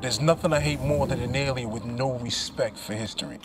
There's nothing I hate more than an alien with no respect for history.